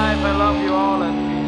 life. I love you all and